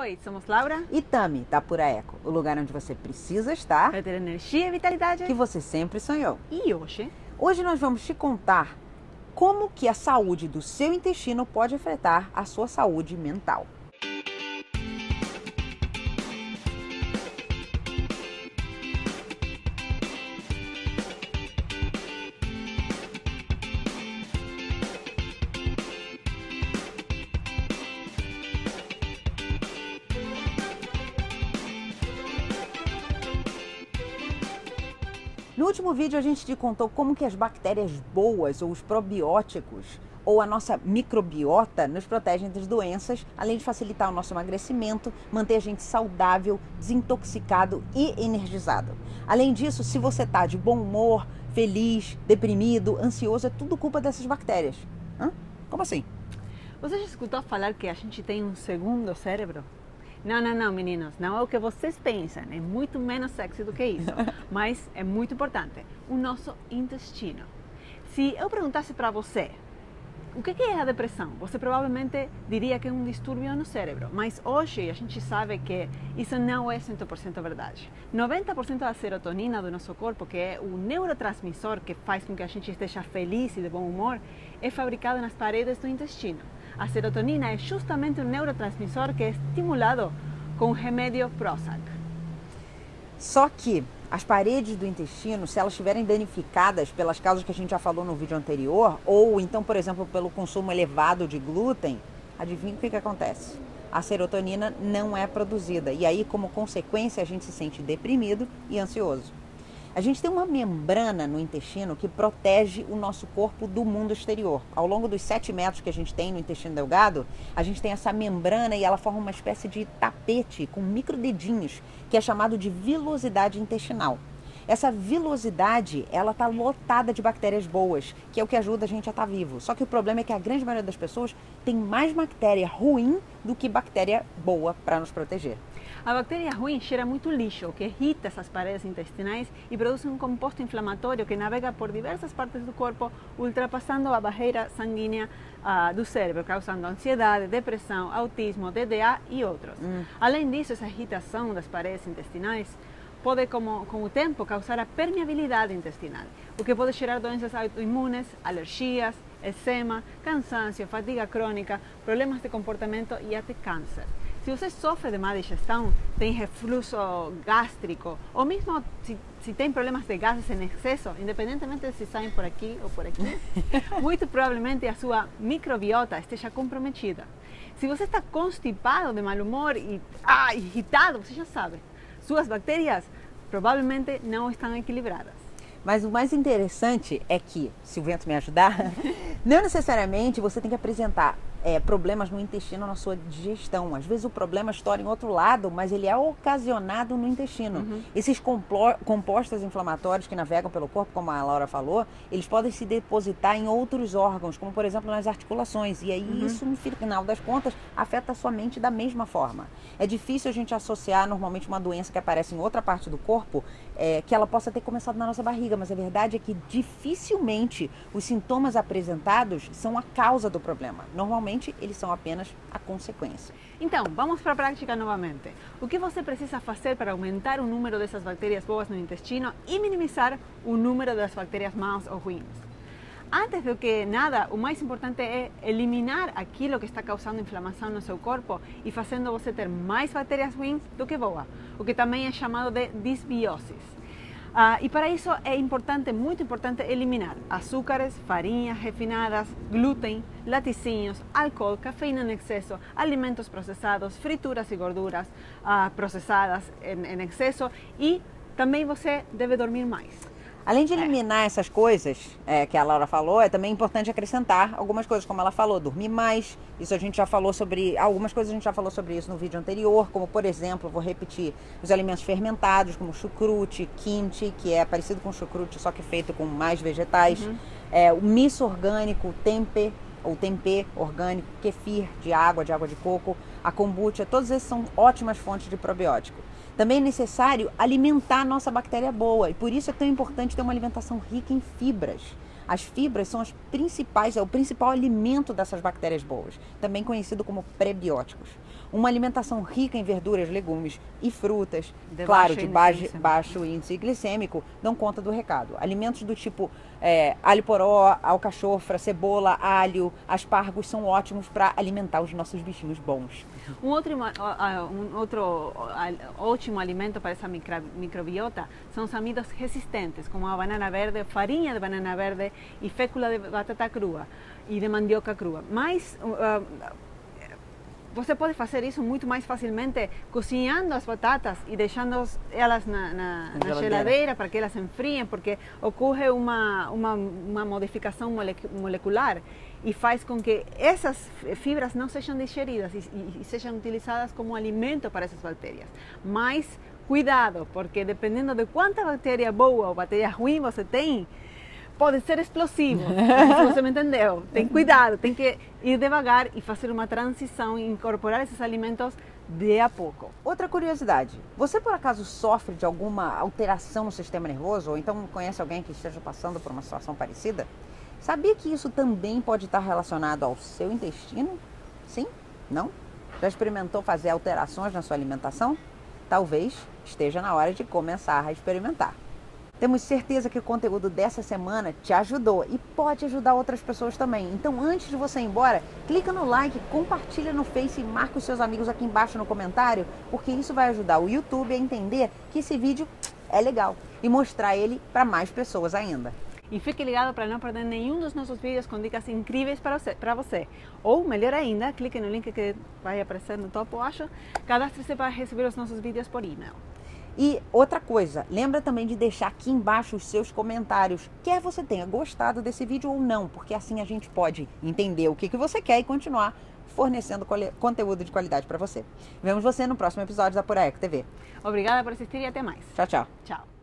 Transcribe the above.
Oi, somos Laura e Tami, da Pura Eco, o lugar onde você precisa estar para ter energia e vitalidade que você sempre sonhou. E hoje? Hoje nós vamos te contar como que a saúde do seu intestino pode afetar a sua saúde mental. No último vídeo a gente te contou como que as bactérias boas ou os probióticos ou a nossa microbiota nos protegem das doenças, além de facilitar o nosso emagrecimento, manter a gente saudável, desintoxicado e energizado. Além disso, se você está de bom humor, feliz, deprimido, ansioso, é tudo culpa dessas bactérias. Hã? Como assim? Você já escutou falar que a gente tem um segundo cérebro? Não, não, não, meninos, não é o que vocês pensam, é muito menos sexy do que isso, mas é muito importante, o nosso intestino. Se eu perguntasse para você o que é a depressão, você provavelmente diria que é um distúrbio no cérebro, mas hoje a gente sabe que isso não é 100% verdade. 90% da serotonina do nosso corpo, que é o neurotransmissor que faz com que a gente esteja feliz e de bom humor, é fabricado nas paredes do intestino. A serotonina é justamente um neurotransmissor que é estimulado com o remédio Prozac. Só que as paredes do intestino, se elas estiverem danificadas pelas causas que a gente já falou no vídeo anterior, ou então, por exemplo, pelo consumo elevado de glúten, adivinha o que, que acontece? A serotonina não é produzida e aí, como consequência, a gente se sente deprimido e ansioso. A gente tem uma membrana no intestino que protege o nosso corpo do mundo exterior. Ao longo dos 7 metros que a gente tem no intestino delgado, a gente tem essa membrana e ela forma uma espécie de tapete com microdedinhos, que é chamado de vilosidade intestinal. Essa vilosidade, ela está lotada de bactérias boas, que é o que ajuda a gente a estar tá vivo. Só que o problema é que a grande maioria das pessoas tem mais bactéria ruim do que bactéria boa para nos proteger. A bactéria ruim gera muito lixo, que irrita essas paredes intestinais e produz um composto inflamatório que navega por diversas partes do corpo, ultrapassando a barreira sanguínea uh, do cérebro, causando ansiedade, depressão, autismo, DDA e outros. Hum. Além disso, essa irritação das paredes intestinais pode, como, com o tempo, causar a permeabilidade intestinal, o que pode gerar doenças autoimunes, alergias, eczema, cansancio, fatiga crônica, problemas de comportamento e até câncer. Se você sofre de má digestão, tem refluxo gástrico, ou mesmo se, se tem problemas de gases em excesso, independentemente de se saem por aqui ou por aqui, muito provavelmente a sua microbiota esteja comprometida. Se você está constipado, de mau humor e ah, irritado, você já sabe, suas bactérias provavelmente não estão equilibradas. Mas o mais interessante é que, se o vento me ajudar, não necessariamente você tem que apresentar é, problemas no intestino na sua digestão. Às vezes o problema estoura em outro lado, mas ele é ocasionado no intestino. Uhum. Esses compostos inflamatórios que navegam pelo corpo, como a Laura falou, eles podem se depositar em outros órgãos, como por exemplo nas articulações. E aí uhum. isso, no final das contas, afeta a sua mente da mesma forma. É difícil a gente associar normalmente uma doença que aparece em outra parte do corpo, é, que ela possa ter começado na nossa barriga, mas a verdade é que dificilmente os sintomas apresentados são a causa do problema. Normalmente Eles são apenas a consequência. Então, vamos para a prática novamente. O que você precisa fazer para aumentar o número dessas bactérias boas no intestino e minimizar o número das bactérias más ou ruins? Antes do que nada, o mais importante é eliminar aquilo que está causando inflamação no seu corpo e fazendo você ter mais bactérias ruins do que boas, o que também é chamado de disbiose. Ah, e para isso é importante, muito importante, eliminar açúcares, farinhas refinadas, glúten, laticínios, álcool, cafeína em excesso, alimentos processados, frituras e gorduras ah, processadas em, em excesso e também você deve dormir mais. Além de eliminar é. essas coisas é, que a Laura falou, é também importante acrescentar algumas coisas, como ela falou, dormir mais. Isso a gente já falou sobre. Algumas coisas a gente já falou sobre isso no vídeo anterior, como por exemplo, vou repetir, os alimentos fermentados, como chucrute, kimchi, que é parecido com chucrute, só que feito com mais vegetais. Uhum. É, o miso orgânico, o tempê, ou tempê orgânico, kefir de água, de água de coco, a kombucha, todos esses são ótimas fontes de probiótico. Também é necessário alimentar a nossa bactéria boa e por isso é tão importante ter uma alimentação rica em fibras. As fibras são as principais, é o principal alimento dessas bactérias boas, também conhecido como prebióticos. Uma alimentação rica em verduras, legumes e frutas, De claro, baixo de baixo, baixo índice glicêmico, dão conta do recado. Alimentos do tipo é, alho poró, alcachofra, cebola, alho, aspargos são ótimos para alimentar os nossos bichinhos bons. Um outro, um outro ótimo alimento para essa microbiota são os amidos resistentes, como a banana verde, farinha de banana verde e fécula de batata crua e de mandioca crua. Mas ah, você pode fazer isso muito mais facilmente cozinhando as batatas e deixando elas na, na, na geladeira. para que elas enfriem, porque ocorre uma, uma, uma modificação molecu- molecular e faz com que essas fibras não sejam digeridas e, e- e sejam utilizadas como alimento para essas bactérias. Mas cuidado, porque dependendo de quanta bactéria boa ou bactéria ruim você tem, pode ser explosivo. se você me entendeu. Tem cuidado, tem que ir devagar e fazer uma transição e incorporar esses alimentos de a pouco. Outra curiosidade: você por acaso sofre de alguma alteração no sistema nervoso ou então conhece alguém que esteja passando por uma situação parecida? Sabia que isso também pode estar relacionado ao seu intestino? Sim? Não? Já experimentou fazer alterações na sua alimentação? Talvez esteja na hora de começar a experimentar. Temos certeza que o conteúdo dessa semana te ajudou e pode ajudar outras pessoas também. Então, antes de você ir embora, clica no like, compartilha no Face e marca os seus amigos aqui embaixo no comentário, porque isso vai ajudar o YouTube a entender que esse vídeo é legal e mostrar ele para mais pessoas ainda. E fique ligado para não perder nenhum dos nossos vídeos com dicas incríveis para você. Para você. Ou, melhor ainda, clique no link que vai aparecer no topo, acho. Cadastre-se para receber os nossos vídeos por e-mail. E outra coisa, lembra também de deixar aqui embaixo os seus comentários, quer você tenha gostado desse vídeo ou não, porque assim a gente pode entender o que, que você quer e continuar fornecendo conteúdo de qualidade para você. Vemos você no próximo episódio da Pura Eco TV. Obrigada por assistir e até mais. Tchau, tchau. Tchau.